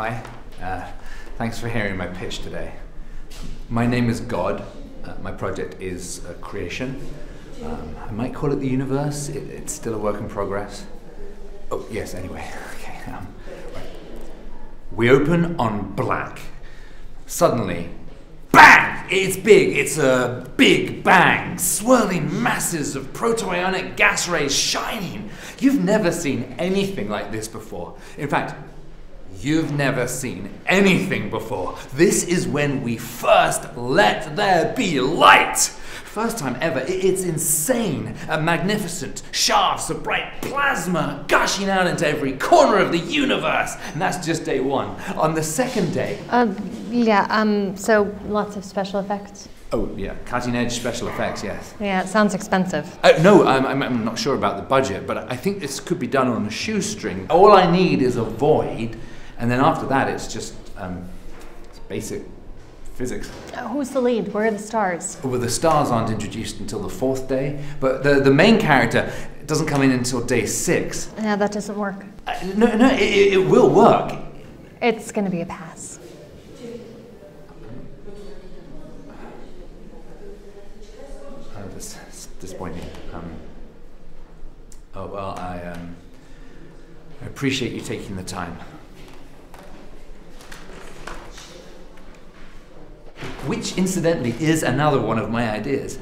Hi. Uh, thanks for hearing my pitch today. My name is God. Uh, my project is uh, creation. Um, I might call it the universe. It, it's still a work in progress. Oh, yes, anyway. Okay. Um, right. We open on black. Suddenly, bang! It's big. It's a big bang. Swirling masses of protoionic gas rays shining. You've never seen anything like this before. In fact, You've never seen anything before. This is when we first let there be light. First time ever. It's insane. A magnificent shafts of bright plasma gushing out into every corner of the universe. And that's just day one. On the second day. Uh, yeah, um, so lots of special effects. Oh, yeah, cutting edge special effects, yes. Yeah, it sounds expensive. Uh, no, I'm, I'm, I'm not sure about the budget, but I think this could be done on a shoestring. All I need is a void and then after that, it's just um, it's basic physics. Uh, who's the lead? Where are the stars? Well, the stars aren't introduced until the fourth day, but the, the main character doesn't come in until day six. Yeah, that doesn't work. Uh, no, no, it, it will work. It's going to be a pass. This is disappointing. Um, oh, well, I, um, I appreciate you taking the time. Which, incidentally, is another one of my ideas.